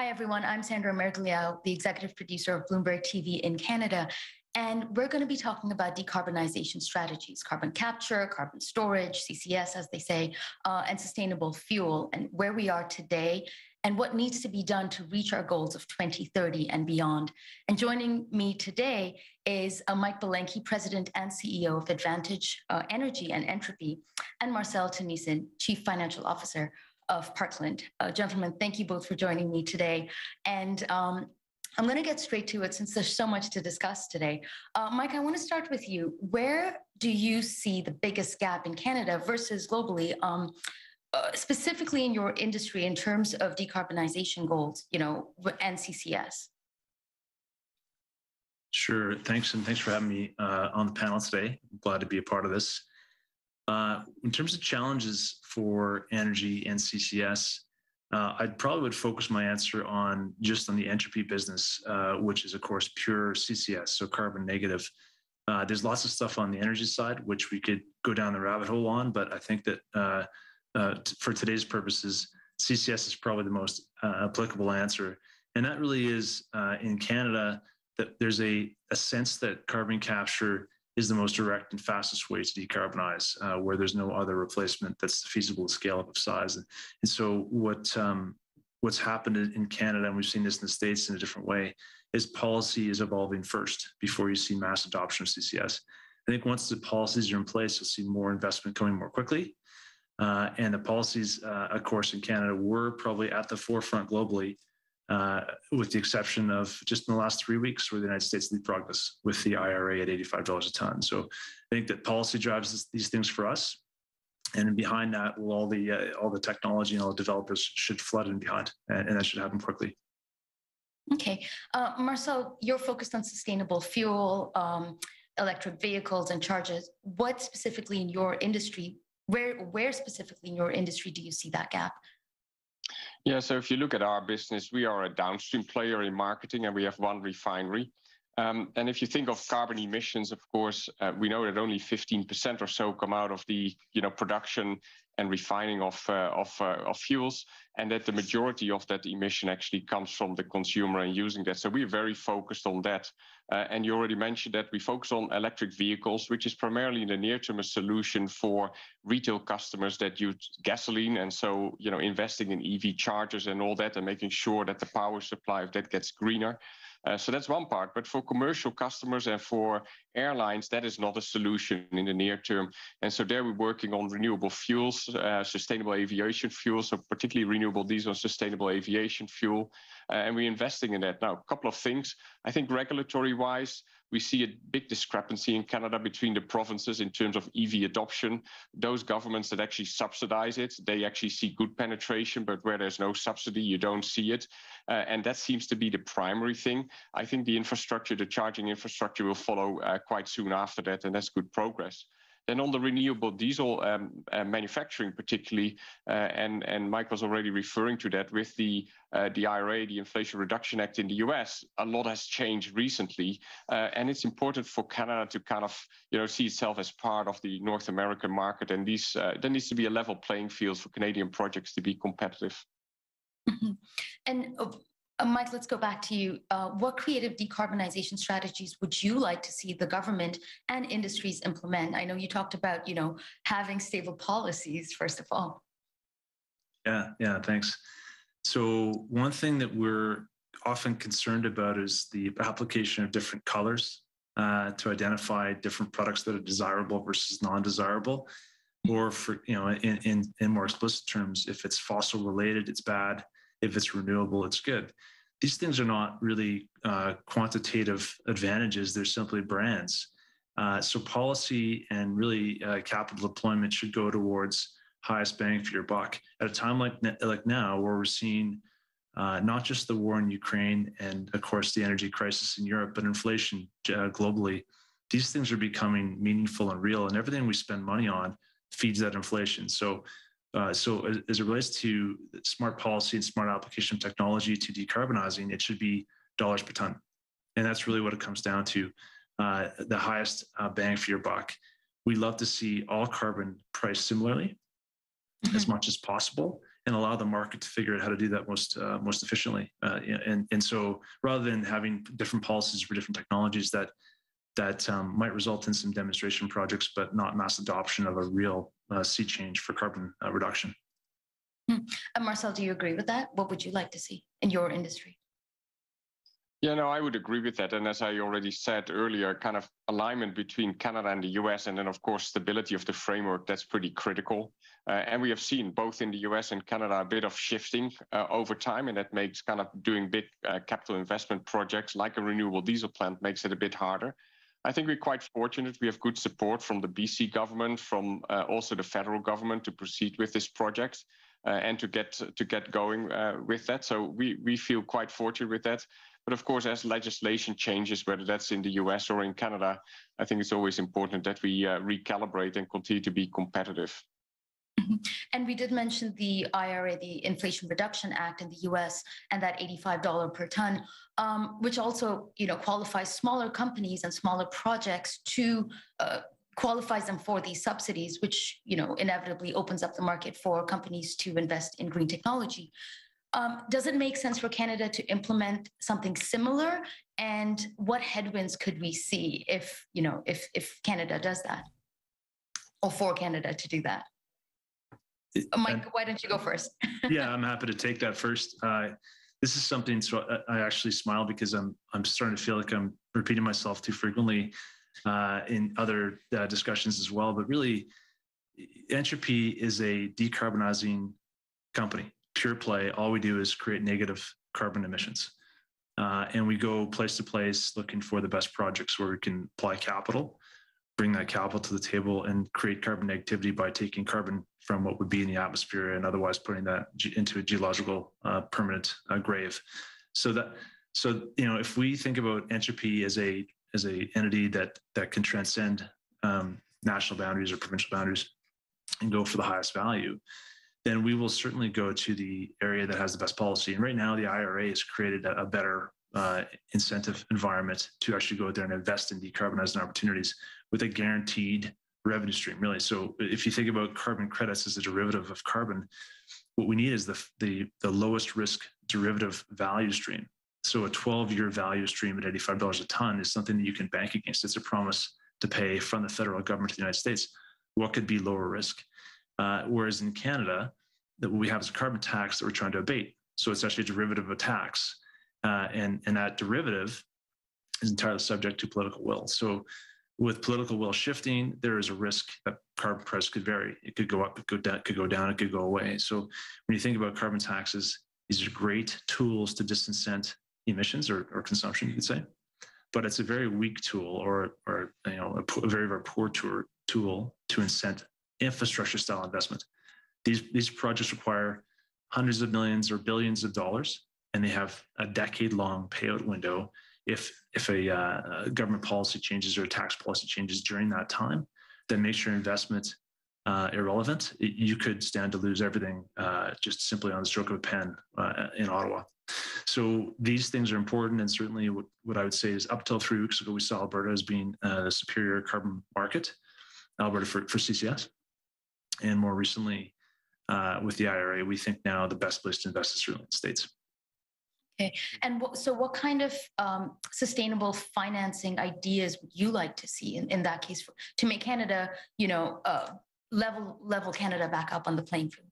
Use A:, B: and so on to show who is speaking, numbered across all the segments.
A: Hi, everyone. I'm Sandra Mergulhão, the executive producer of Bloomberg TV in Canada. And we're going to be talking about decarbonization strategies, carbon capture, carbon storage, CCS, as they say, uh, and sustainable fuel, and where we are today and what needs to be done to reach our goals of 2030 and beyond. And joining me today is uh, Mike Belenkie, President and CEO of Advantage uh, Energy and Entropy, and Marcel Teunissen, Chief Financial Officer of Parkland. Uh, gentlemen, thank you both for joining me today. And um, I'm going to get straight to it since there's so much to discuss today. Uh, Mike, I want to start with you. Where do you see the biggest gap in Canada versus globally, um, uh, specifically in your industry in terms of decarbonization goals, you know, and CCS?
B: Sure. Thanks, and thanks for having me uh, on the panel today. I'm glad to be a part of this. Uh, in terms of challenges for energy and CCS, uh, I probably would focus my answer on just on the entropy business, uh, which is of course pure CCS, so carbon negative. Uh, there's lots of stuff on the energy side which we could go down the rabbit hole on, but I think that uh, uh, t- for today's purposes, CCS is probably the most applicable answer, and that really is in Canada that there's a, a sense that carbon capture is the most direct and fastest way to decarbonize, uh, where there's no other replacement that's feasible to scale up of size. And, and so what um, what's happened in Canada, and we've seen this in the states in a different way, is policy is evolving first before you see mass adoption of CCS. I think once the policies are in place, you'll see more investment coming more quickly. Uh, and the policies, uh, of course, in Canada were probably at the forefront globally uh, with the exception of just in the last three weeks where the United States leapfrogged us with the IRA at $85 a ton. So I think that policy drives these things for us. And behind that, all the uh, all the technology and all the developers should flood in behind, and, and that should happen quickly.
A: Okay, uh, Marcel, you're focused on sustainable fuel, um, electric vehicles, and charges. What specifically in your industry, where where specifically in your industry do you see that gap?
C: Yeah, so if you look at our business, we are a downstream player in marketing and we have one refinery. Um, and if you think of carbon emissions, of course, uh, we know that only 15% or so come out of the you know production and refining of uh, of, uh, of fuels, and that the majority of that emission actually comes from the consumer and using that. So we're very focused on that. Uh, and you already mentioned that we focus on electric vehicles, which is primarily in the near term a solution for retail customers that use gasoline, and so you know investing in EV chargers and all that, and making sure that the power supply of that gets greener. Uh, so that's one part. But for commercial customers and for airlines, that is not a solution in the near term. And so there we're working on renewable fuels, uh, sustainable aviation fuel, so particularly renewable diesel sustainable aviation fuel. Uh, and we're investing in that. Now, a couple of things. I think regulatory wise, we see a big discrepancy in Canada between the provinces in terms of EV adoption. Those governments that actually subsidize it, they actually see good penetration, but where there's no subsidy, you don't see it. Uh, and that seems to be the primary thing. I think the infrastructure, the charging infrastructure will follow uh, quite soon after that, and that's good progress. Then on the renewable diesel um, uh, manufacturing, particularly, uh, and and Mike was already referring to that with the uh, the IRA, the Inflation Reduction Act in the U.S. A lot has changed recently, uh, and it's important for Canada to kind of you know see itself as part of the North American market, and these uh, there needs to be a level playing field for Canadian projects to be competitive.
A: Mm-hmm. And uh, Mike, let's go back to you. Uh, what creative decarbonization strategies would you like to see the government and industries implement? I know you talked about, you know, having stable policies first of all.
B: Yeah, yeah, thanks. So one thing that we're often concerned about is the application of different colors uh, to identify different products that are desirable versus non-desirable. Or for you know, in, in in more explicit terms, if it's fossil related, it's bad if it's renewable, it's good. These things are not really uh, quantitative advantages, they're simply brands. Uh, so, policy and really uh, capital deployment should go towards highest bang for your buck at a time like, like now, where we're seeing uh, not just the war in Ukraine and, of course, the energy crisis in Europe, but inflation uh, globally. These things are becoming meaningful and real, and everything we spend money on feeds that inflation. So, uh, so as, as, it relates to smart policy and smart application of technology to decarbonizing, it should be dollars per ton. And that's really what it comes down to, uh, the highest uh, bang for your buck. We love to see all carbon priced similarly mm-hmm. as much as possible and allow the market to figure out how to do that most uh, most efficiently. Uh, and and so rather than having different policies for different technologies that that um, might result in some demonstration projects, but not mass adoption of a real sea change for carbon uh, reduction.
A: Hmm. And Marcel, do you agree with that? What would you like to see in your industry?
C: Yeah, no, I would agree with that. And as I already said earlier, kind of alignment between Canada and the US, and then, of course, stability of the framework, that's pretty critical. Uh, and we have seen both in the US and Canada a bit of shifting uh, over time, and that makes kind of doing big uh, capital investment projects like a renewable diesel plant makes it a bit harder. I think we're quite fortunate. We have good support from the BC government, from uh, also the federal government to proceed with this project. Uh, and to get to get going uh, with that, so we we feel quite fortunate with that. But of course, as legislation changes, whether that's in the US or in Canada, I think it's always important that we uh, recalibrate and continue to be competitive.
A: And we did mention the IRA, the Inflation Reduction Act in the U.S., and that $85 per ton, um, which also, you know, qualifies smaller companies and smaller projects to uh, qualifies them for these subsidies, which you know inevitably opens up the market for companies to invest in green technology. Um, does it make sense for Canada to implement something similar? And what headwinds could we see if you know if if Canada does that, or for Canada to do that? Mike, why don't you go first?
B: yeah, I'm happy to take that first. Uh, this is something. So I, I, actually smile because I'm I'm starting to feel like I'm repeating myself too frequently uh, in other uh, discussions as well. But really, Entropy is a decarbonizing company pure play, all we do is create negative carbon emissions. Uh, and we go place to place looking for the best projects where we can apply capital, bring that capital to the table, and create carbon negativity by taking carbon from what would be in the atmosphere and otherwise putting that into a geological uh, permanent uh, grave. So that, so you know, if we think about entropy as a as a entity that that can transcend um, national boundaries or provincial boundaries and go for the highest value, then we will certainly go to the area that has the best policy. And right now, the IRA has created a, a better uh, incentive environment to actually go out there and invest in decarbonizing opportunities with a guaranteed revenue stream, really. So if you think about carbon credits as a derivative of carbon, what we need is the, the, the lowest risk derivative value stream. So a 12 year value stream at $85 a ton is something that you can bank against. It's a promise to pay from the federal government of the United States. What could be lower risk? Uh, whereas in Canada, that what we have is a carbon tax that we're trying to abate. So it's actually a derivative of a tax. Uh, and, and that derivative is entirely subject to political will. So with political will shifting, there is a risk that carbon price could vary. It could go up, it could, down, could go down, it could go away. So when you think about carbon taxes, these are great tools to disincent emissions or, or consumption, you could say. But it's a very weak tool or, or you know, a, a very, very poor tool, tool to incent infrastructure style investment. These, these projects require hundreds of millions or billions of dollars, and they have a decade long payout window. If, if a, uh, government policy changes or a tax policy changes during that time, then makes your investment uh, irrelevant. It, you could stand to lose everything uh, just simply on the stroke of a pen uh, in Ottawa. So these things are important, and certainly what, what I would say is up till three weeks ago, we saw Alberta as being a superior carbon market, Alberta for, for CCS and more recently uh, with the IRA, we think now the best place to invest is certainly in the states.
A: Okay, and so what kind of um, sustainable financing ideas would you like to see in, in that case for, to make Canada, you know, uh, level level Canada back up on the playing field?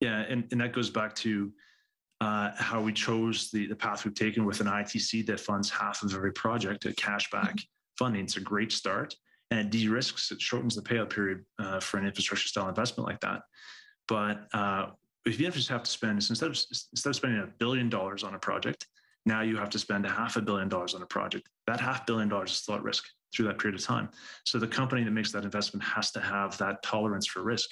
B: Yeah, and, and that goes back to uh, how we chose the, the path we've taken with an ITC that funds half of every project, a cashback mm-hmm. funding. It's a great start and it de-risks, it shortens the payout period uh, for an infrastructure style investment like that. But uh, if you just have to spend, instead of, instead of spending a billion dollars on a project, now you have to spend a half a billion dollars on a project. That half billion dollars is still at risk through that period of time. So the company that makes that investment has to have that tolerance for risk.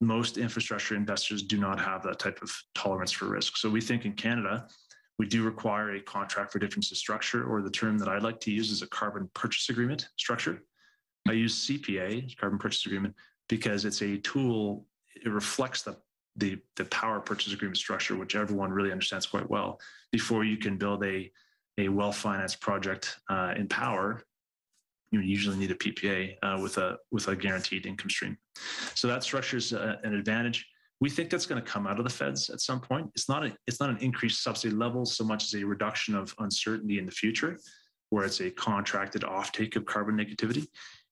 B: Most infrastructure investors do not have that type of tolerance for risk. So we think in Canada, we do require a contract for difference of structure, or the term that I like to use is a carbon purchase agreement structure. I use CPA, carbon purchase agreement, because it's a tool. It reflects the the, the power purchase agreement structure, which everyone really understands quite well. Before you can build a a well financed project uh, in power, you usually need a PPA uh, with a with a guaranteed income stream. So that structure is uh, an advantage. We think that's going to come out of the feds at some point. It's not a, it's not an increased subsidy level so much as a reduction of uncertainty in the future, where it's a contracted offtake of carbon negativity.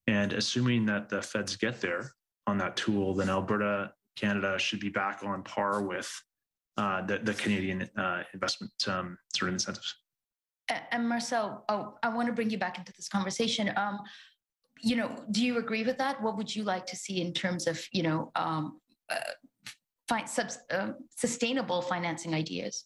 B: And assuming that the feds get there on that tool, then Alberta, Canada should be back on par with uh, the, the Canadian uh, investment um, sort of incentives.
A: And Marcel, oh, I want to bring you back into this conversation. Um, you know, do you agree with that? What would you like to see in terms of, you know, um, uh, find subs, uh, sustainable financing ideas?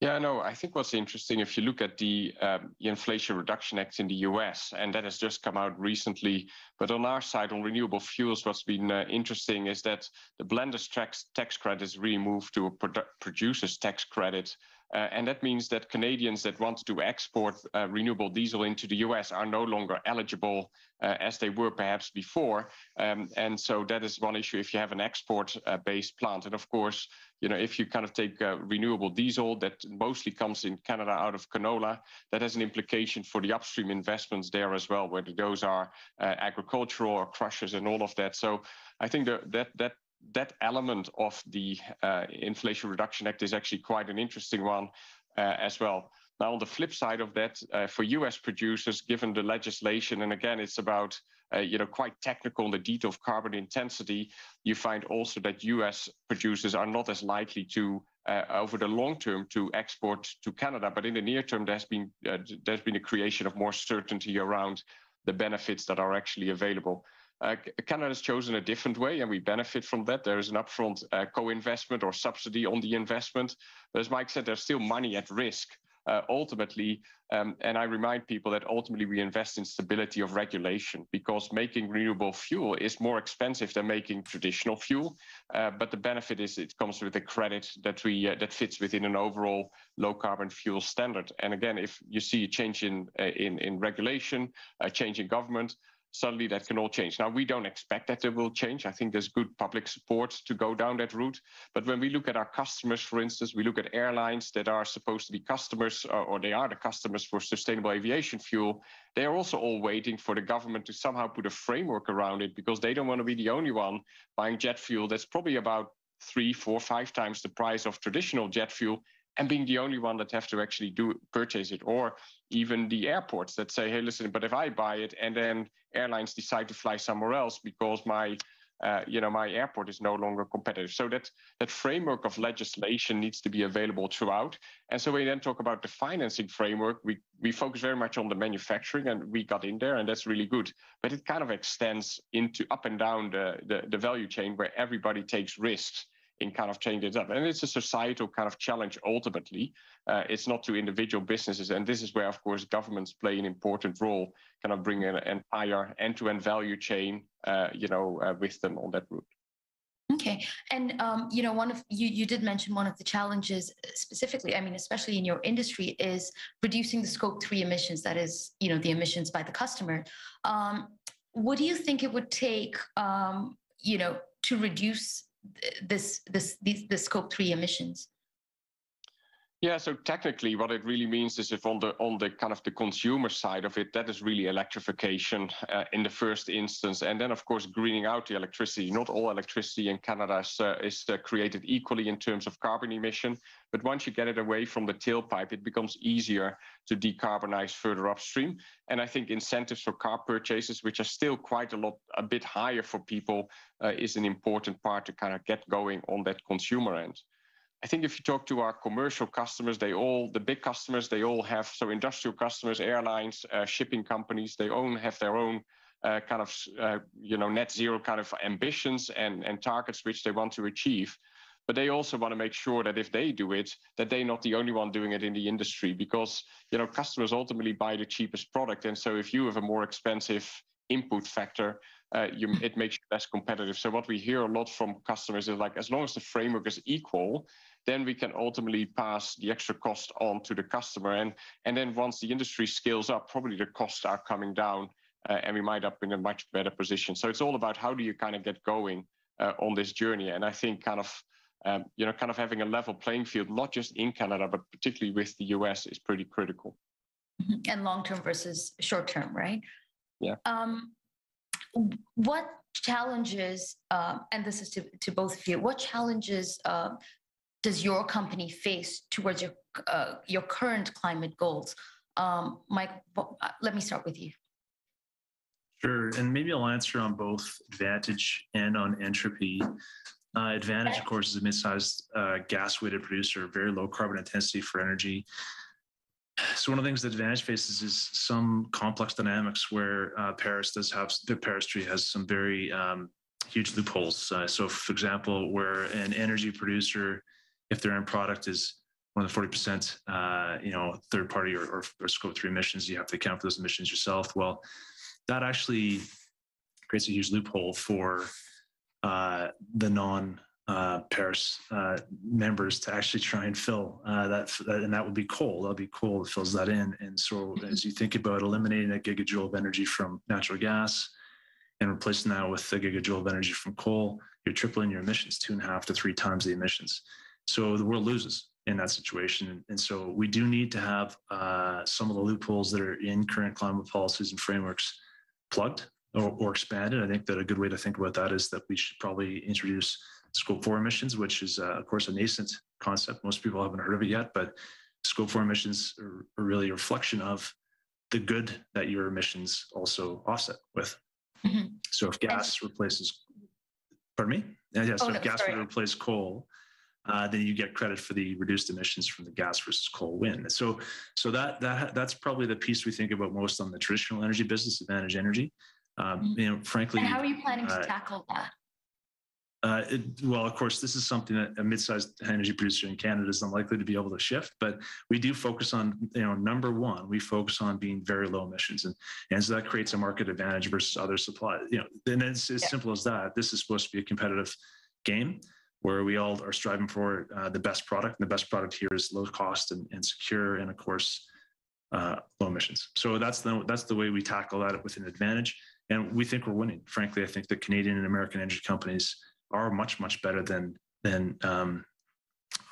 C: Yeah, no, I think what's interesting, if you look at the, um, Inflation Reduction Act in the US, and that has just come out recently, but on our side, on renewable fuels, what's been uh, interesting is that the blender's tax, tax credit is really moved to a produ producer's tax credit. Uh, and that means that Canadians that want to export uh, renewable diesel into the US are no longer eligible uh, as they were perhaps before. Um, and so that is one issue if you have an export uh, based plant. And of course, you know, if you kind of take uh, renewable diesel that mostly comes in Canada out of canola, that has an implication for the upstream investments there as well, whether those are uh, agricultural or crushers and all of that. So I think that that that that element of the uh, Inflation Reduction Act is actually quite an interesting one uh, as well. Now, on the flip side of that, uh, for US producers, given the legislation, and again, it's about uh, you know quite technical in the detail of carbon intensity, you find also that US producers are not as likely to uh, over the long term to export to Canada, but in the near term, there's been uh, there's been a creation of more certainty around the benefits that are actually available. Uh, Canada has chosen a different way, and we benefit from that. There is an upfront uh, co-investment or subsidy on the investment. But as Mike said, there's still money at risk uh, ultimately. Um, and I remind people that ultimately we invest in stability of regulation because making renewable fuel is more expensive than making traditional fuel. But the benefit is it comes with a credit that we that fits within an overall low carbon fuel standard. And again, if you see a change in in in regulation, a change in government suddenly that can all change. Now, we don't expect that it will change. I think there's good public support to go down that route. But when we look at our customers, for instance, we look at airlines that are supposed to be customers, or, or they are the customers for sustainable aviation fuel, they are also all waiting for the government to somehow put a framework around it because they don't want to be the only one buying jet fuel that's probably about three, four, five times the price of traditional jet fuel and being the only one that have to actually do purchase it or even the airports that say hey listen but if i buy it and then airlines decide to fly somewhere else because my uh, you know my airport is no longer competitive. So that that framework of legislation needs to be available throughout. And so we then talk about the financing framework. We we focus very much on the manufacturing and we got in there and that's really good. But it kind of extends into up and down the the, the value chain where everybody takes risks in kind of changing it up. And it's a societal kind of challenge ultimately. Uh, it's not to individual businesses. And this is where, of course, governments play an important role, kind of bring an entire end-to-end value chain, uh, you know, uh, with them on that route.
A: Okay, and um, you know, one of you you did mention one of the challenges specifically. I mean, especially in your industry, is reducing the scope three emissions. That is, you know, the emissions by the customer. Um, what do you think it would take, um, you know, to reduce this this these the scope three emissions?
C: Yeah, so technically, what it really means is if on the on the kind of the consumer side of it, that is really electrification uh, in the first instance, and then of course greening out the electricity. Not all electricity in Canada is, uh, is uh, created equally in terms of carbon emission, but once you get it away from the tailpipe, it becomes easier to decarbonize further upstream. And I think incentives for car purchases, which are still quite a lot a bit higher for people, uh, is an important part to kind of get going on that consumer end. I think if you talk to our commercial customers, they all, the big customers, they all have, so industrial customers, airlines, uh, shipping companies, they all have their own uh, kind of, uh, you know, net zero kind of ambitions and, and targets which they want to achieve. But they also want to make sure that if they do it, that they're not the only one doing it in the industry because, you know, customers ultimately buy the cheapest product. And so if you have a more expensive input factor, uh, you, it makes you less competitive. So what we hear a lot from customers is like, as long as the framework is equal, then we can ultimately pass the extra cost on to the customer. And, and then once the industry scales up, probably the costs are coming down uh, and we might up in a much better position. So it's all about how do you kind of get going uh, on this journey. And I think kind of, um, you know, kind of having a level playing field, not just in Canada, but particularly with the US is pretty critical.
A: Mm-hmm. And long term versus short term, right?
C: Yeah.
A: Um, what challenges, um, and this is to, to both of you, what challenges uh, does your company face towards your, uh, your current climate goals? Um, Mike, uh, let me start with you.
B: Sure, and maybe I'll answer on both Advantage and on Entropy. Uh, Advantage, of course, is a mid-sized uh, gas-weighted producer, very low carbon intensity for energy. So one of the things that Advantage faces is some complex dynamics where uh, Paris does have the Paris tree has some very um, huge loopholes. Uh, so, for example, where an energy producer, if their end product is more than forty percent, uh, you know, third party or, or, or scope three emissions, you have to account for those emissions yourself. Well, that actually creates a huge loophole for uh, the non uh, Paris uh, members to actually try and fill uh, that, and that would be coal. That'll be coal that fills that in. And so, as you think about eliminating a gigajoule of energy from natural gas and replacing that with a gigajoule of energy from coal, you're tripling your emissions, two and a half to three times the emissions. So the world loses in that situation. And so we do need to have uh, some of the loopholes that are in current climate policies and frameworks plugged or, or expanded. I think that a good way to think about that is that we should probably introduce scope four emissions, which is, uh, of course, a nascent concept. Most people haven't heard of it yet, but scope four emissions are, are really a reflection of the good that your emissions also offset with. Mm-hmm. So if gas replaces, pardon me? Yeah, so oh, if gas sorry. would replace coal, uh, then you get credit for the reduced emissions from the gas versus coal wind. So, so that that that's probably the piece we think about most on the traditional energy business, Advantage Energy. Um, mm-hmm. You know, frankly,
A: and how are you planning to uh, tackle that?
B: Uh, it, well, of course, this is something that a mid-sized energy producer in Canada is unlikely to be able to shift. But we do focus on, you know, number one, we focus on being very low emissions, and and so that creates a market advantage versus other supply. You know, and it's as yeah. simple as that. This is supposed to be a competitive game where we all are striving for uh, the best product. And the best product here is low cost and, and secure, and of course, uh, low emissions. So that's the that's the way we tackle that with an advantage, and we think we're winning. Frankly, I think the Canadian and American energy companies are much much better than than um,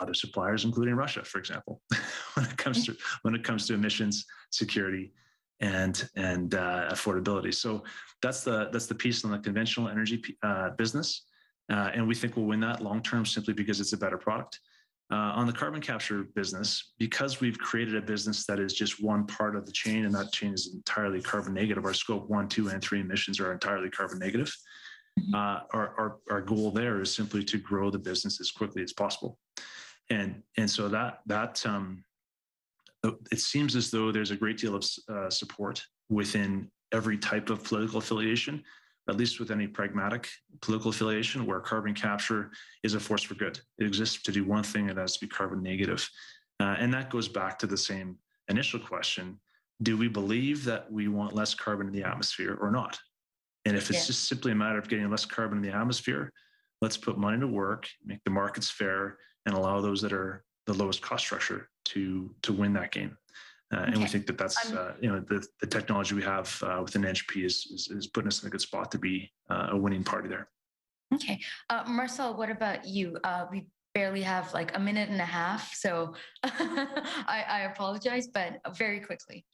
B: other suppliers, including Russia, for example, when it comes to when it comes to emissions, security, and and uh, affordability. So that's the that's the piece on the conventional energy uh, business, uh, and we think we'll win that long term simply because it's a better product. Uh, on the carbon capture business, because we've created a business that is just one part of the chain, and that chain is entirely carbon negative. Our scope one, two, and three emissions are entirely carbon negative uh, our, our, our goal there is simply to grow the business as quickly as possible. And, and so that, that um, it seems as though there's a great deal of uh, support within every type of political affiliation, at least with any pragmatic political affiliation, where carbon capture is a force for good. It exists to do one thing, it has to be carbon negative. Uh, and that goes back to the same initial question do we believe that we want less carbon in the atmosphere or not? And if it's yeah. just simply a matter of getting less carbon in the atmosphere, let's put money to work, make the markets fair, and allow those that are the lowest cost structure to to win that game. Uh, okay. And we think that that's uh, you know the, the technology we have uh, within Entropy is, is, is putting us in a good spot to be uh, a winning party there.
A: Okay, uh, Marcel, what about you? Uh, we barely have like a minute and a half, so I, I apologize, but very quickly.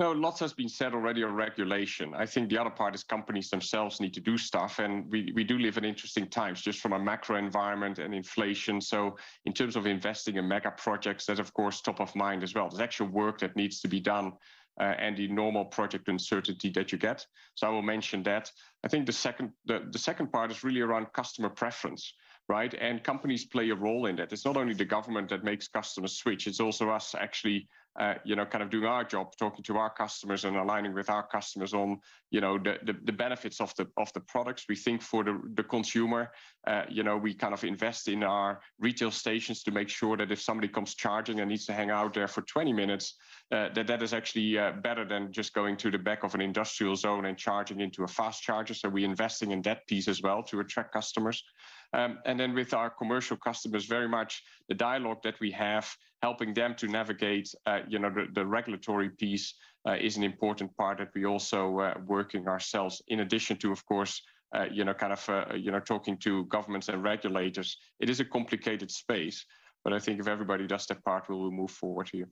C: No, lots has been said already on regulation. I think the other part is companies themselves need to do stuff. And we, we do live in interesting times just from a macro environment and inflation. So, in terms of investing in mega projects, that's of course top of mind as well. There's actual work that needs to be done uh, and the normal project uncertainty that you get. So, I will mention that. I think the second, the, the second part is really around customer preference right? And companies play a role in that. It's not only the government that makes customers switch; it's also us actually uh, you know, kind of doing our job, talking to our customers and aligning with our customers on, you know, the, the, the benefits of the of the products. We think for the, the consumer, uh, you know, we kind of invest in our retail stations to make sure that if somebody comes charging and needs to hang out there for 20 minutes, uh, that that is actually uh, better than just going to the back of an industrial zone and charging into a fast charger. So we're investing in that piece as well to attract customers. Um, and then with our commercial customers, very much the dialogue that we have, helping them to navigate, uh, you know, the, the regulatory piece uh, is an important part that we also uh, working ourselves. In addition to, of course, you know, kind of, you know, talking to governments and regulators. It is a complicated space, but I think if everybody does their part, we will move forward here.